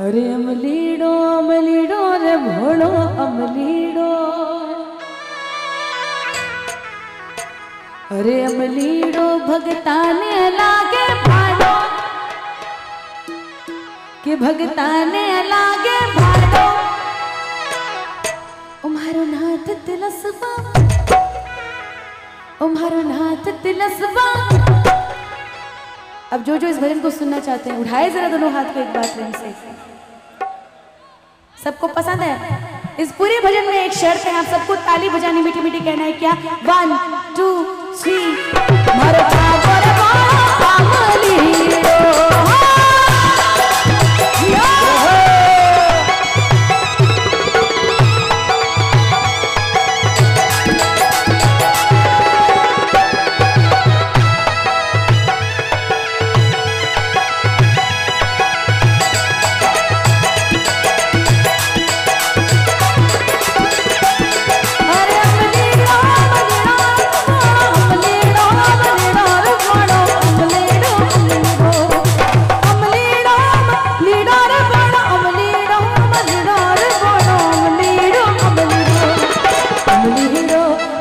अरे अमलीड़ो अमलीड़ो रे भोलो, अमलीड़ो। अरे अमलीड़ो भगता ने लागे भाड़ो। के भगता ने लागे भाड़ो। उम्हारो नाथ तिलसवा, उम्हारो नाथ तिलसवा। अब जो जो इस भजन को सुनना चाहते हैं, उठाए जरा दोनों हाथ को एक बार प्रेम से। सबको पसंद है? इस पूरे भजन में एक शर्त है, आप सबको ताली बजानी मीठी मीठी कहना है, क्या? वन टू थ्री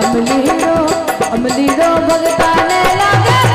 अमली रो अमली रो भगताने लागे।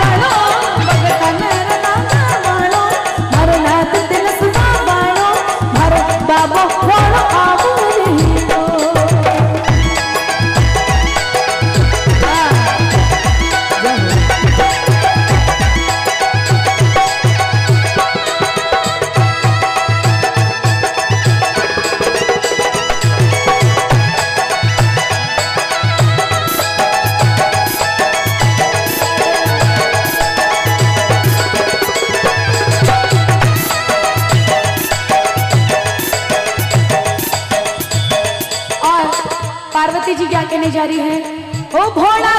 जी क्या कहने जा रही है? ओ भोला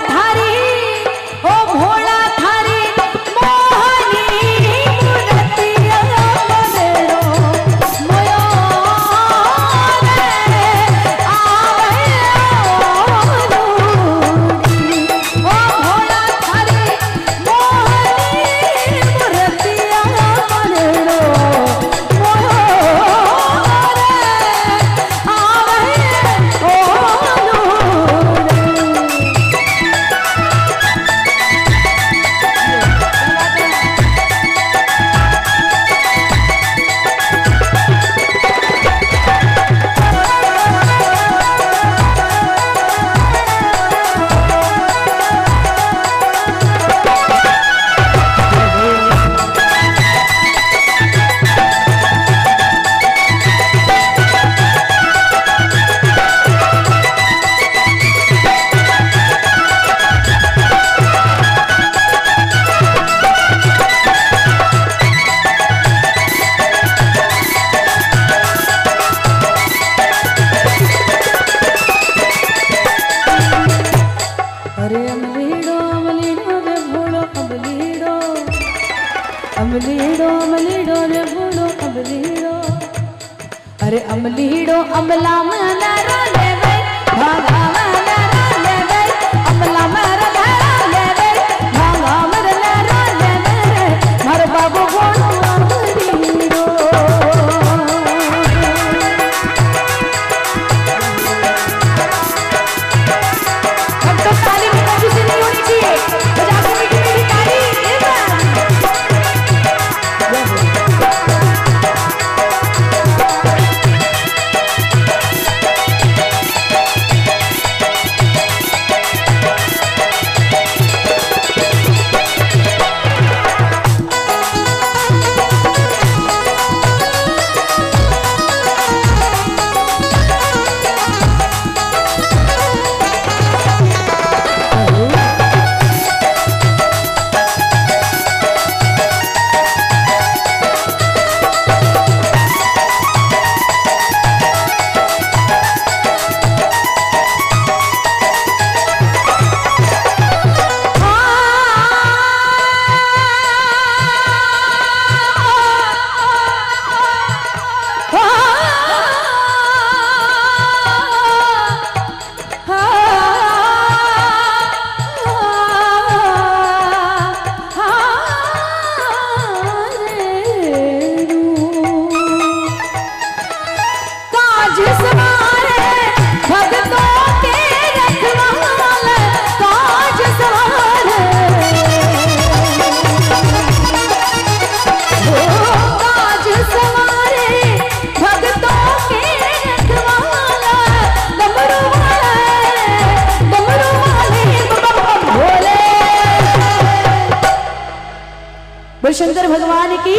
भगवान की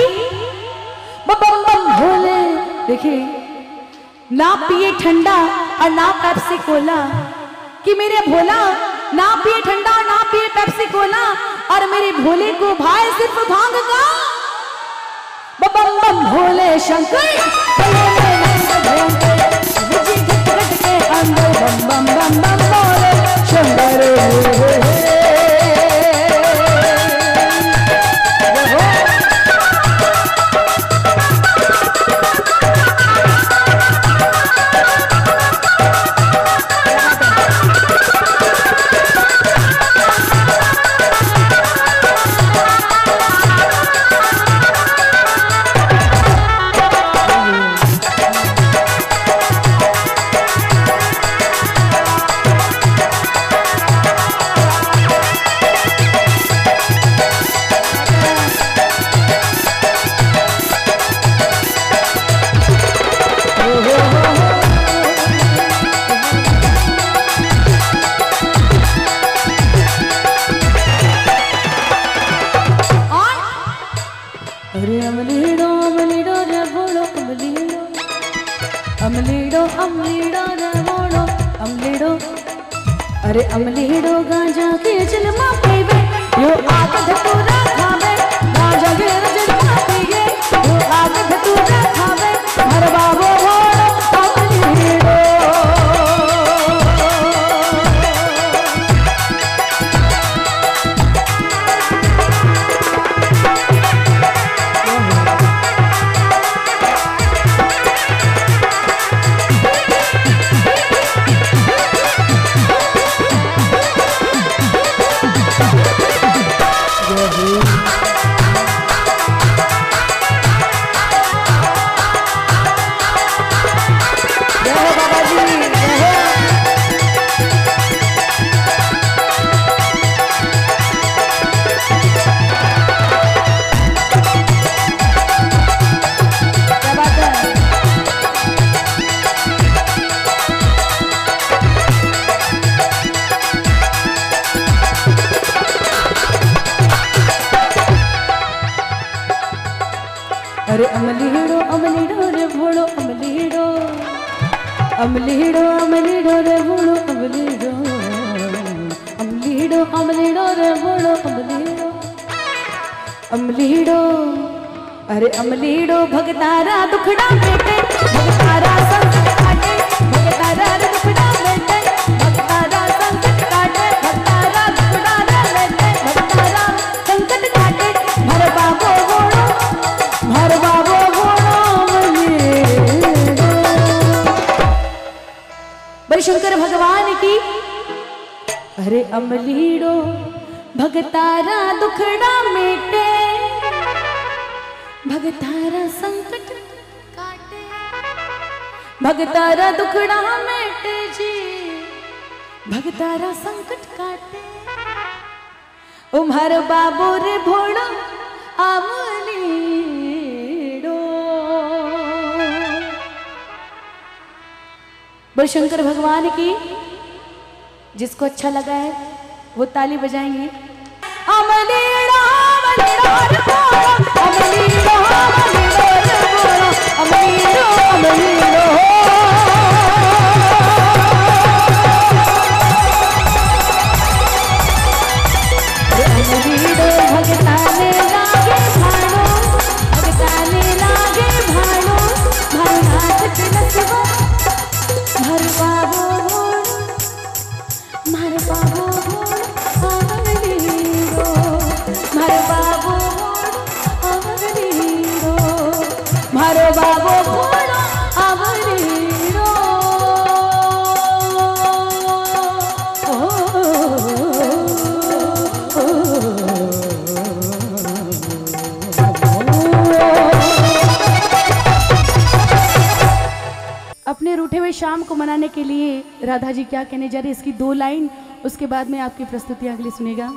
बम भोले ना पिए ठंडा और ना पेप्सी कोला कि मेरे भोला ना पिए ठंडा और ना पिए पेप्सी कोला और मेरे भोले को भाई सिर्फ़ भाँग का बम बम भोले शंकर बम बम बम बम भोले शंकर अमलीडो अमलीडो रे भोड़ो अमलीडो। अमलीडो अमलीडो रे भोड़ो अमलीडो। अमलीडो अमलीडो रे भोड़ो अमलीडो। अमलीडो, अरे अमलीडो, भगतारा दुखड़ा बेटे। भगतारा दुखड़ा मेटे। भगतारा संकट काटे। भगतारा दुखड़ा मेटे जी। भगतारा संकट काटे। उम्हर बाबू रे भोड़ा अमलीडो बोल शंकर भगवान की जिसको अच्छा लगा है, वो ताली बजाएँगे। अमलीड़ा अमलीड़ा रे बोलो, शाम को मनाने के लिए राधा जी क्या कहने जा रहे इसकी दो लाइन, उसके बाद में आपकी प्रस्तुति अगली सुनेगा।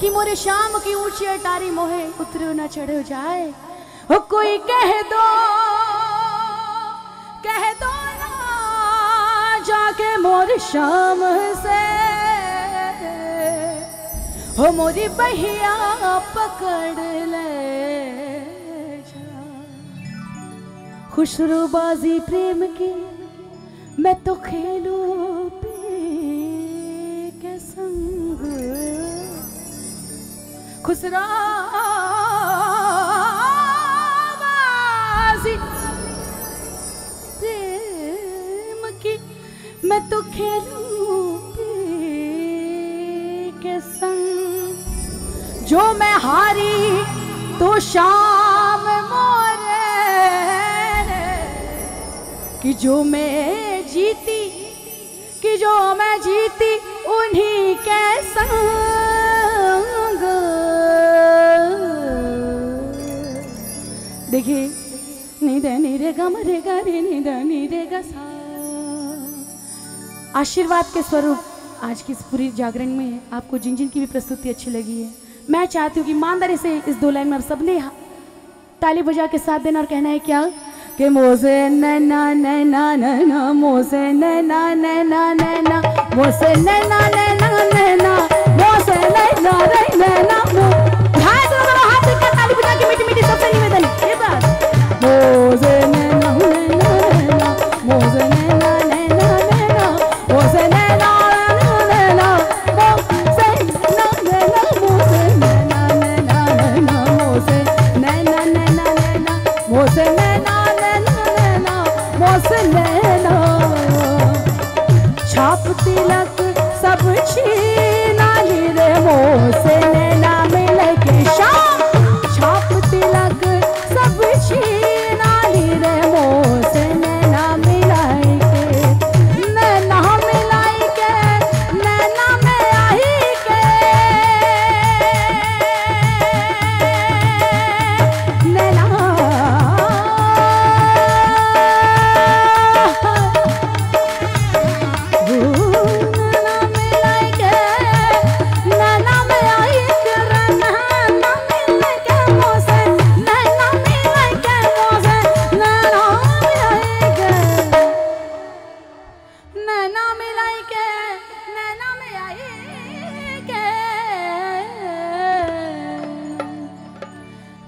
ऊँची अटारी मोहे उतरो न चढ़ो जाए। हो कोई कह दो कह दो ना जाके मोर शाम से। हो मोरी बहिया पकड़ ले खुशरूबाजी प्रेम की मैं तो खेलू खुशरूबाजी। प्रेम की मैं तो खेलू के संग। जो मैं हारी तो शाम मोरे। कि जो मैं जीती, कि जो मैं जीती, उन्हीं के संग। गा म रे गा रे नी दा नी रे गा आशीर्वाद के स्वरूप आज की इस पूरी जागरण में आपको जिन जिन की भी प्रस्तुति अच्छी लगी है, मैं चाहती हूँ कि ईमानदारी से इस दो लाइन में आप सबने ताली बजा के साथ देना और कहना है क्या? कि मोसे नैना नैना नैना मोसे नैना नैना नैना मोसे नैना नैना नैना मोसे नैना नैना हाथ हाथ ताली बजा के मीठी मीठी सबसे निवेदन? छाप तिलक सब छीना रे मोसे नैना।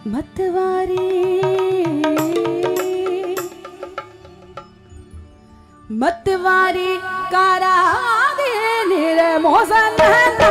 मतवारी मतवारी कारा दे रे मोसन नैना